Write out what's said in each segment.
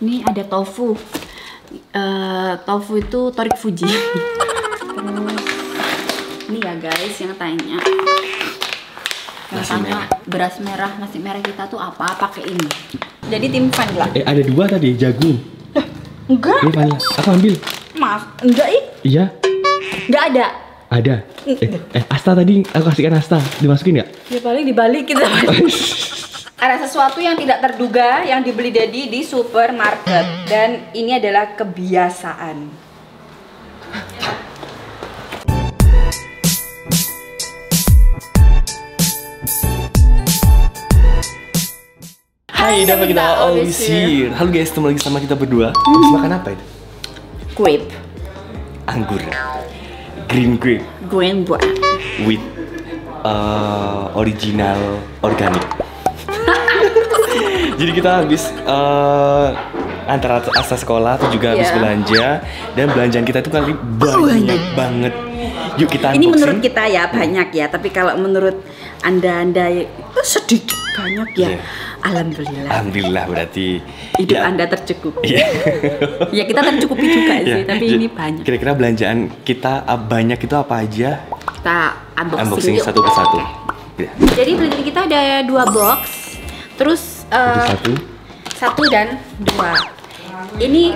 Ini ada tofu. Eh, tofu itu torik Fuji. Terus ini ya guys yang tanya. Yang Nasi tanya merah. beras merah, nasi merah kita tuh apa? Pakai ini. Jadi tim Vanilla. Eh ada dua tadi jagung. Enggak, Ini vanilla. Aku ambil. maaf. Enggak ih. Iya. Enggak ada. Ada. Eh, eh Asta tadi aku kasihkan Asta. Dimasukin nggak? Ya paling dibalik kita. Ada sesuatu yang tidak terduga yang dibeli Dedi di supermarket dan ini adalah kebiasaan. Hai, dapat kita here. Halo guys, ketemu lagi sama kita berdua. Habis makan apa itu? Grape, Anggur. Green grape green buah. with uh, original organic. Jadi kita habis uh, antara asa sekolah atau juga habis Iya. belanja dan belanjaan kita itu kali banyak banget. Yuk kita Ini unboxing. menurut kita ya banyak ya, tapi kalau menurut anda-anda itu sedikit banyak ya. Iya. Alhamdulillah. Alhamdulillah berarti Hidup ya, anda tercukupi. Iya. ya kita tercukupi juga sih, Ya, tapi jadi ini banyak. Kira-kira belanjaan kita uh, banyak itu apa aja? Kita unboxing, Unboxing yuk. satu persatu. Ya. Jadi belanjaan kita ada dua box, terus Eh, satu. satu dan dua. Ini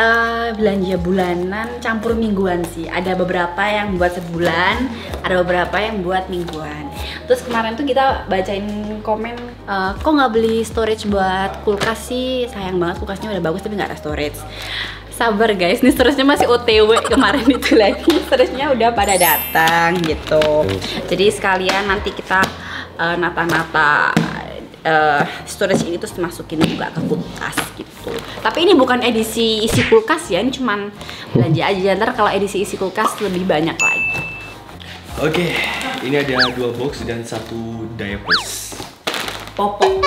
eh, belanja bulanan campur mingguan sih. Ada beberapa yang buat sebulan, ada beberapa yang buat mingguan. Terus kemarin tuh kita bacain komen, eh, kok nggak beli storage buat kulkas sih? Sayang banget kulkasnya udah bagus tapi nggak ada storage. Sabar guys, nih storage-nya masih OTW kemarin itu lagi. Storage-nya udah pada datang gitu. Jadi sekalian nanti kita nata-nata eh, storage ini terus masukin juga ke kulkas gitu. Tapi ini bukan edisi isi kulkas ya, ini cuman belanja aja. Ntar kalau edisi isi kulkas lebih banyak lagi. Oke, ini ada dua box dan satu diapers. Popok.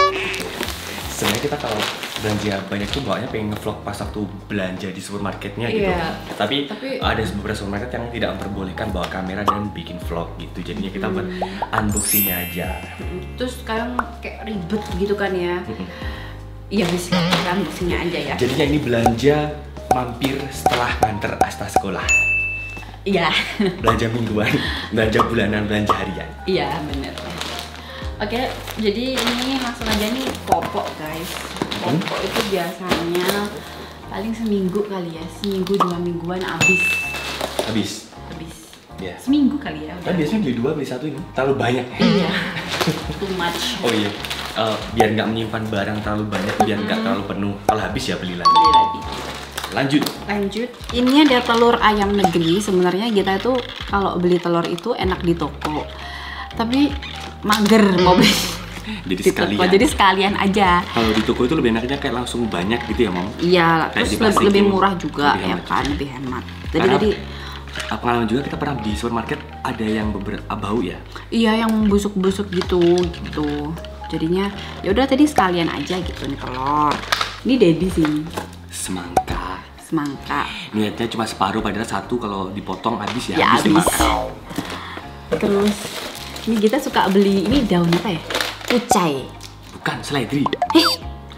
Sebenarnya kita kalau belanja banyak tuh bawanya pengen ngevlog pas waktu belanja di supermarketnya gitu. Iya. Tapi, Tapi- ada beberapa supermarket yang tidak memperbolehkan bawa kamera dan bikin vlog gitu. Jadinya kita buat Hmm. unboxingnya aja. Terus sekarang kayak ribet gitu kan ya. Iya bisa kita unboxingnya aja ya. Jadinya ini belanja mampir setelah nganter Asta sekolah. Iya. Belanja mingguan, belanja bulanan, belanja harian. Iya bener. Oke, jadi ini langsung aja nih popok guys. Popok itu biasanya paling seminggu kali ya, seminggu dua mingguan habis, Habis. habis. Ya. Seminggu kali ya. Kan biasanya beli dua, beli satu ini terlalu banyak. Iya. Too much. Oh iya, Eh, biar nggak menyimpan barang terlalu banyak, biar nggak terlalu penuh. Kalau habis ya beli lagi. Beli lagi. Lanjut. Lanjut. Ini ada telur ayam negeri. Sebenarnya kita itu kalau beli telur itu enak di toko. Tapi mager mau beli Jadi di toko. sekalian. Jadi sekalian aja. Kalau di toko itu lebih enaknya kayak langsung banyak gitu ya, Mom. Iya, Kayak terus lebih, lebih murah juga Lebih ya kan, lebih hemat. Jadi Karena tadi pengalaman juga kita pernah di supermarket ada yang beberapa bau ya. iya yang busuk-busuk gitu gitu. Jadinya ya udah tadi sekalian aja gitu nih telur. Ini Dedi sih, Semangka. semangka. Niatnya cuma separuh padahal satu kalau dipotong habis ya, Ya, habis, habis. Terus ini kita suka beli ini daun apa ya? Kucai. Bukan seledri. Eh,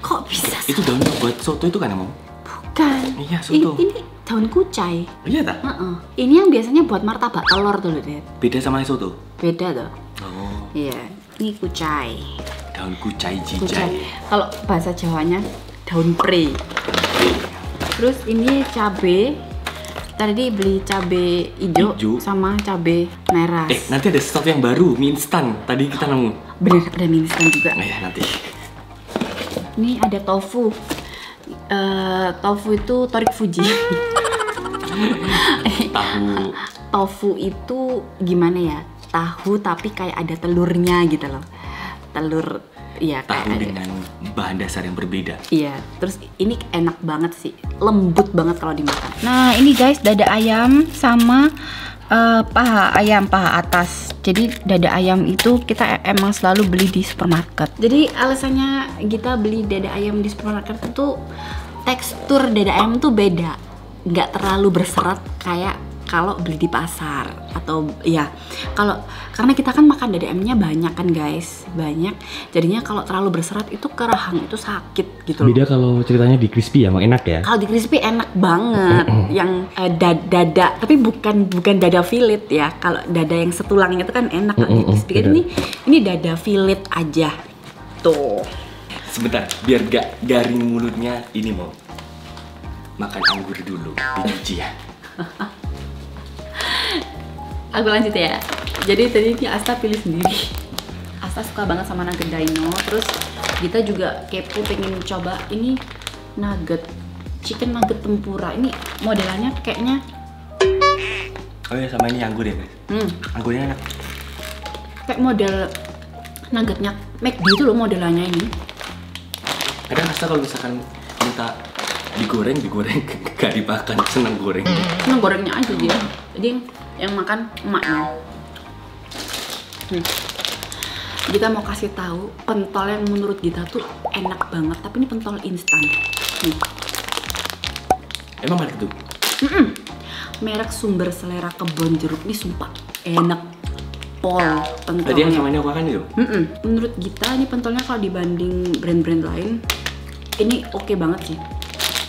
kok bisa? Itu daun buat soto itu kan, Mom? Bukan. Iya, Ini, soto. ini daun kucai. Iya tak? Heeh. Ini yang biasanya buat martabak telur tuh, Ded. Beda sama soto. Beda tuh. Oh, Iya, ini kucai. daun kucai Kucai. jijai. Kalau bahasa Jawanya daun pre. Terus ini cabe. Tadi beli cabe hijau sama cabe merah. Eh, nanti ada sesuatu yang baru, mie instan. Tadi kita nemu. Bener ada mie instan juga. Nah, ya nanti. Ini ada tofu. Eh, tofu itu torik Fuji. Tahu tofu itu gimana ya? Tahu tapi kayak ada telurnya gitu loh. Telur ya kayak tahu ada- dengan bahan dasar yang berbeda. Iya, terus ini enak banget sih, lembut banget kalau dimakan. Nah ini guys dada ayam sama eh, paha ayam paha atas. Jadi dada ayam itu kita e- emang selalu beli di supermarket. Jadi alasannya kita beli dada ayam di supermarket itu tekstur dada ayam tuh beda, nggak terlalu berserat kayak kalau beli di pasar atau ya kalau karena kita kan makan dada ayamnya banyak kan guys. Banyak. Jadinya kalau terlalu berserat itu ke rahang itu sakit gitu loh. Beda kalau ceritanya di crispy ya, emang enak ya. kalau di crispy enak banget. Yang eh, da- dada tapi bukan bukan dada fillet ya. Kalau dada yang setulangnya itu kan enak kalau di crispy. Kan ini ini dada fillet aja. Tuh. Sebentar, biar gak garing mulutnya, ini mau makan anggur dulu, dicuci ya. aku lanjut ya jadi tadi ini Asta pilih sendiri Asta suka banget sama nugget dino terus kita juga kepo pengen coba ini nugget chicken nugget tempura ini modelannya kayaknya Oh ya sama ini anggur ya guys. hmm, Anggurnya enak. kayak model nuggetnya McD itu loh modelannya ini Kadang Asta kalau misalkan minta digoreng, digoreng gak dimakan, seneng goreng. Nah gorengnya aja dia. Jadi yang, makan emaknya. Nih. Kita mau kasih tahu pentol yang menurut kita tuh enak banget, tapi ini pentol instan. Nih. Emang mana itu? Mm-mm. Merek sumber selera kebon jeruk ini sumpah enak pol pentolnya. Tadi yang sama ini aku makan itu. Mm-mm. Menurut kita ini pentolnya kalau dibanding brand-brand lain ini oke banget sih.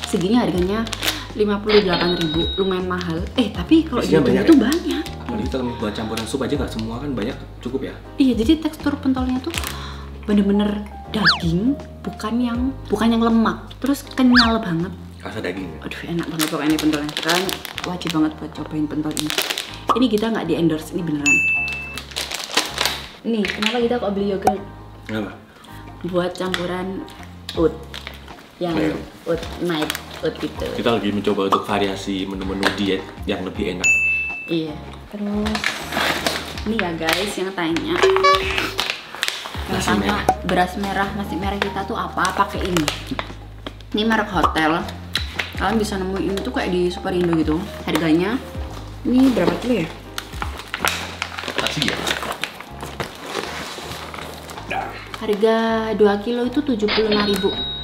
Segini harganya 58.000 lumayan mahal. Eh tapi kalau dihitung banyak itu ya? banyak. Apalagi kita buat campuran sup aja nggak semua kan banyak cukup ya. Iya jadi tekstur pentolnya tuh bener-bener daging bukan yang bukan yang lemak terus kenyal banget. Rasa daging. Aduh enak banget pokoknya ini pentolnya. Kalian wajib banget buat cobain pentol ini. Ini kita nggak di endorse ini beneran. Nih kenapa kita kok beli yogurt? Kenapa? buat campuran oat yang oat night oat gitu. Kita lagi mencoba untuk variasi menu-menu diet yang lebih enak. iya. Terus? Ini ya guys yang tanya. Nasi merah. beras merah nasi merah kita tuh apa? Pakai ini. Ini merek hotel. Kalian bisa nemuin ini tuh kayak di Superindo gitu. Harganya ini berapa kilo ya? Nasi ya. Nah, harga 2 kilo itu 75.000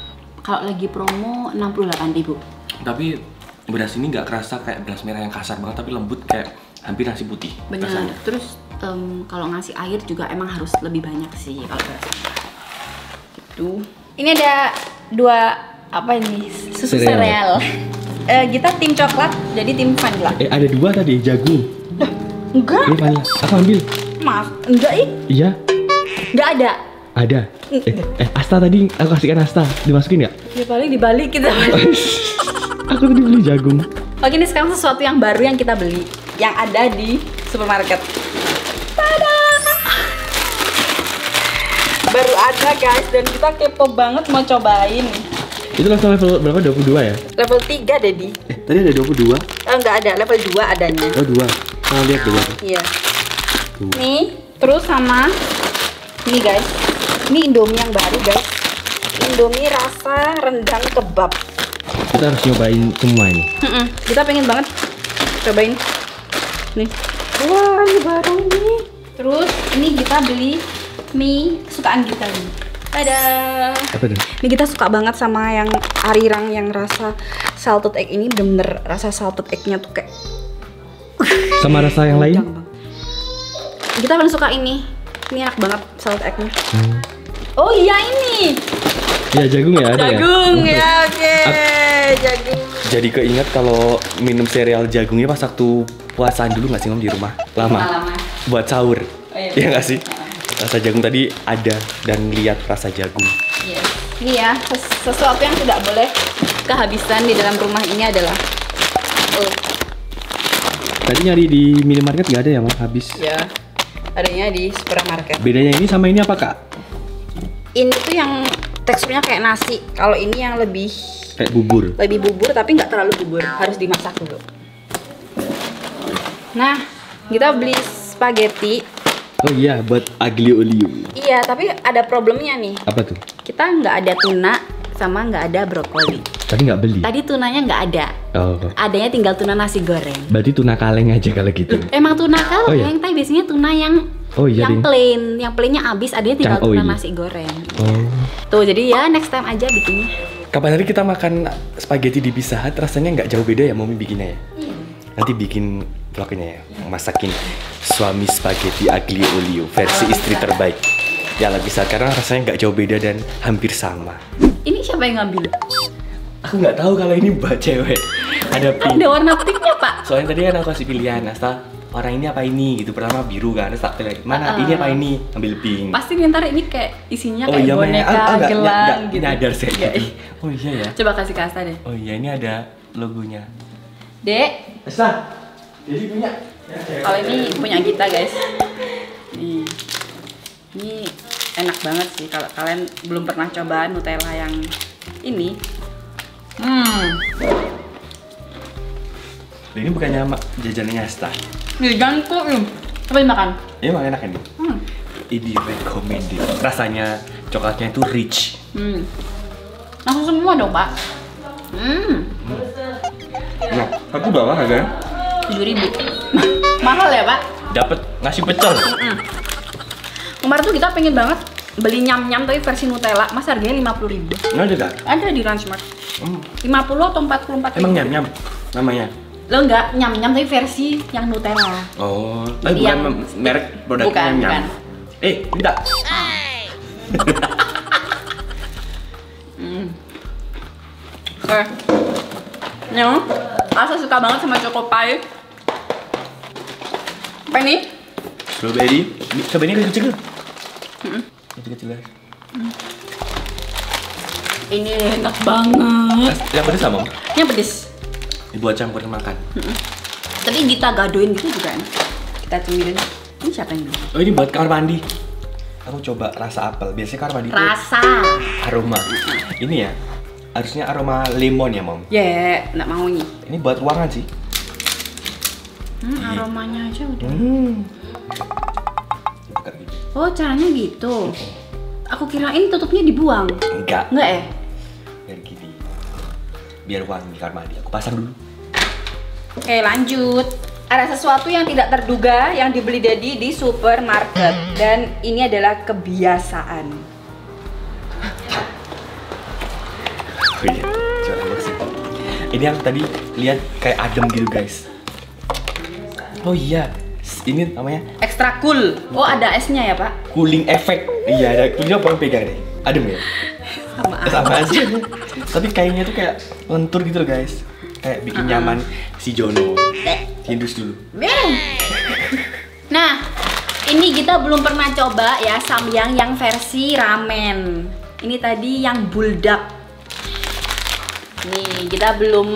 kalau lagi promo 68.000 tapi beras ini nggak kerasa kayak beras merah yang kasar banget tapi lembut kayak hampir nasi putih. Benar. rasanya. Terus em, kalau ngasih air juga emang harus lebih banyak sih kalau beras. Gitu. Ini ada dua apa ini? Susu Sereal. sereal. Eh, kita tim coklat, jadi tim vanilla. Eh ada dua tadi jagung. Enggak, Ini vanilla. Aku ambil. mas, enggak ih, Iya. enggak ada. Ada. Eh, eh Asta tadi aku kasihkan Asta. Dimasukin nggak? Ya paling dibalik kita. aku tadi beli jagung. Oke, ini sekarang sesuatu yang baru yang kita beli, yang ada di supermarket. Tada! Baru ada guys, dan kita kepo banget mau cobain. Itu langsung level berapa? 22 ya? Level 3 Dedi. Eh, tadi ada 22. Oh, enggak ada, level 2 adanya. Oh, 2. Nah, lihat dua. Iya. Tuh. Nih, terus sama ini guys. Ini Indomie yang baru guys. Indomie rasa rendang kebab. Kita harus nyobain semua ini. Mm-mm, Kita pengen banget cobain. Nih. Wah, ini baru nih. Terus ini kita beli mie kesukaan kita nih. Tada. Apa tuh? Ini kita suka banget sama yang arirang yang rasa salted egg ini bener-bener rasa salted egg-nya tuh kayak Sama rasa yang lain? Kita paling suka ini. Ini enak banget salted egg-nya. Hmm. Oh iya ini. Ya jagung ya ada Jagung ya. ya, oke. Jagung. Jadi keinget kalau minum sereal jagungnya pas waktu puasaan dulu nggak sih Om di rumah? Lama. Lama. Buat sahur. Oh, iya. Iya nggak sih? Rasa jagung tadi ada dan lihat rasa jagung. Iya. Ini ya, ses- sesuatu yang tidak boleh kehabisan di dalam rumah ini adalah oh, Tadi nyari di minimarket nggak ada ya Mam? Habis. ya. Adanya di supermarket. Bedanya ini sama ini apa kak? Ini tuh yang teksturnya kayak nasi. Kalau ini yang lebih Kayak bubur. lebih bubur tapi nggak terlalu bubur harus dimasak dulu nah kita beli spaghetti Oh iya, buat aglio olio. iya tapi ada problemnya nih Apa tuh? kita nggak ada tuna sama nggak ada brokoli Tadi nggak beli. tadi tunanya nggak ada Oh, adanya tinggal tuna nasi goreng berarti tuna kaleng aja kalau gitu. emang tuna kaleng Oh, iya? tapi biasanya tuna yang Oh iya, yang Ding. plain yang plainnya habis adanya tinggal Cang tuna oi. nasi goreng Oh. tuh jadi ya next time aja bikinnya Kapan hari kita makan spaghetti di Pizza Hut rasanya nggak jauh beda ya Mami bikinnya ya? iya Nanti bikin vlognya ya masakin suami spaghetti aglio olio versi istri terbaik ya bisa karena rasanya nggak jauh beda dan hampir sama Ini siapa yang ngambil? aku nggak tahu kalau ini buat cewek ada pink Ada warna pinknya pak. soalnya tadi kan aku kasih pilihan Asta orang ini apa ini? Gitu. Pertama biru kan terus tak pilih mana? Ini apa ini? Ambil pink. Pasti nih ntar ini kayak isinya oh kayak iya boneka, Ah, ah, gelang nggak gitu. nyadar saya Iya, gitu. oh iya ya. Coba kasih ke Asta deh. oh iya ini ada logonya. Dek, Asta jadi punya. Kalau ini punya kita guys. Nih, ini enak banget sih. Kalau kalian belum pernah coba Nutella yang ini. Hmm, ini bukannya mak jajanannya Asta jangan ini. Coba dimakan. ini emang enak ini Hmm, ini recommended rasanya coklatnya itu rich hmm. Langsung semua dong pak. Hmm, nah aku bawa harganya tujuh ribu. Mahal ya pak? dapat nasi pecel Hmm. Kemarin tuh kita pengen banget beli nyam-nyam tapi versi Nutella, mas harganya 50 ribu. nggak ada? Ada di Ranchmart. Hmm. 50 atau 44 emang nyam nyam namanya Lo enggak nyam-nyam tapi versi yang Nutella. oh tapi bukan yang- merek produknya Bukan, nyam bukan. eh minta Hmm. Oke. Nih, Asa suka banget sama choco pie. Apa ini? strawberry ini strawberry kecil kecil kecil kecil ya Ini enak banget. yang pedes sama Ini pedes. Dibuat campur makan Tapi kita gadoin gitu juga enak. Kita cemilin. Ini siapa yang oh ini buat kamar mandi aku coba rasa apel biasanya kamar mandi itu Rasa. aroma ini ya harusnya aroma lemon ya mom Ya, enggak mau nih. ini buat ruangan sih Hmm, aromanya aja udah. hmm gitu. Oh, caranya gitu. Aku kirain tutupnya dibuang. enggak Enggak ya? gini biar wangi kamar mandi. Aku pasang dulu. Oke, lanjut. Ada sesuatu yang tidak terduga yang dibeli Dedi di supermarket. Dan ini adalah kebiasaan. oh iya coba ini yang tadi lihat kayak adem gitu guys. Oh iya ini namanya Extra cool. Oh, ada esnya ya, Pak? cooling effect. Iya ada. Ini apa pegang deh adem ya? Sama sama aja tapi kayaknya tuh kayak lentur gitu loh guys kayak bikin nyaman si Jono hindus dulu Nah, ini kita belum pernah coba ya samyang yang versi ramen. Ini tadi yang buldak. Nih, kita belum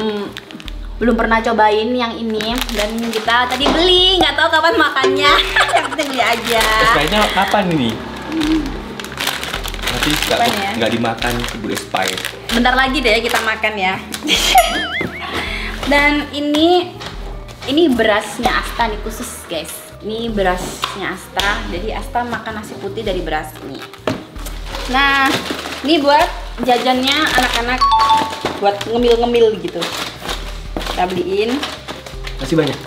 belum pernah cobain yang ini dan kita tadi beli, nggak tahu kapan makannya. yang penting beli aja. terus kayaknya kapan ini nanti nggak ya? nggak dimakan keburu expired Bentar lagi deh kita makan ya. dan ini ini berasnya Asta nih khusus guys. Ini berasnya Asta. Jadi Asta makan nasi putih dari beras nih. Nah, ini buat jajannya anak-anak buat ngemil-ngemil gitu. Kita beliin. masih banyak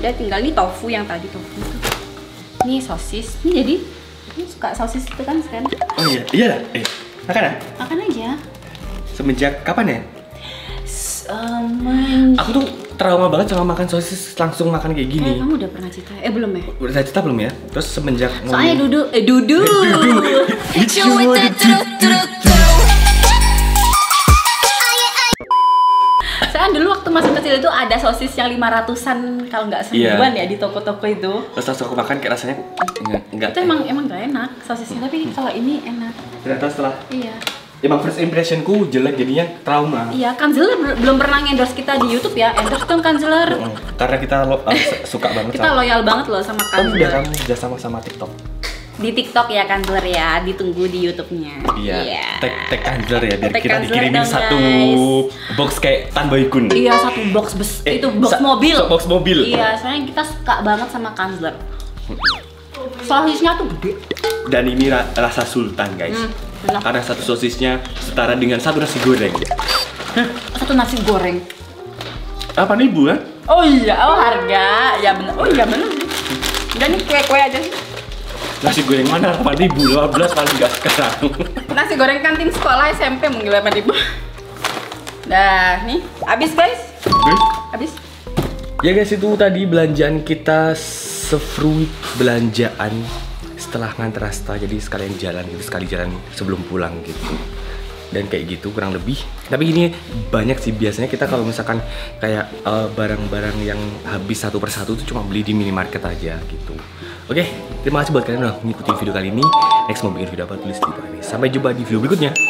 Udah tinggal nih tofu yang tadi tofu itu. Ini sosis. Ini jadi suka sosis itu kan sekarang. oh iya iya lah eh makan ya Makan aja. semenjak kapan ya Semen... aku tuh trauma banget sama makan sosis langsung makan kayak Eh, gini kamu udah pernah cerita? Eh, belum ya? udah cerita belum ya terus semenjak Soalnya ngomong- Dudu, eh Dudu. It's ada sosis yang 500-an kalau nggak Iya. seribuan ya di toko-toko itu. terus langsung aku makan kayak rasanya enggak enggak Itu emang emang gak enak sosisnya, tapi kalau ini enak. ternyata setelah Iya. emang first impressionku jelek jadinya trauma Iya, Kanzeler bel- belum pernah endorse kita di YouTube ya. Endorse dong Kanzeler. Mm, karena kita lo, uh, suka banget Kita sama loyal banget loh sama oh udah kamu udah sama-sama TikTok Di TikTok ya Kanzeler ya, ditunggu di YouTube-nya. iya tag tag Kanzler ya biar Tag kita Kanzler dikirimin satu guys. box kayak Tanboy Kun Iya, satu box bes Eh, itu box mobil. box mobil. Iya, soalnya kita suka banget sama Kanzler. Sosisnya tuh gede. dan ini ra- rasa sultan guys Hmm, karena satu sosisnya setara dengan satu nasi goreng Satu nasi goreng. apa nih bu ya? Oh iya, oh harga. Ya bener. Oh iya sih. Udah nih kue-kue aja sih. Nasi goreng mana 8 ribu 15 paling nggak sekarang Nasi goreng kantin sekolah SMP mungkin 8 ribu. Dah, nih. Habis guys. Habis. Ya guys itu tadi belanjaan kita sefruit belanjaan setelah ngantar Asta jadi sekalian jalan gitu sekali jalan sebelum pulang gitu dan kayak gitu kurang lebih. Tapi ini banyak sih biasanya kita kalau misalkan kayak eh, barang-barang yang habis satu persatu itu cuma beli di minimarket aja gitu. Oke terima kasih buat kalian udah ngikutin video kali ini. Next mau bikin video apa tulis di bawah ini. Sampai jumpa di video berikutnya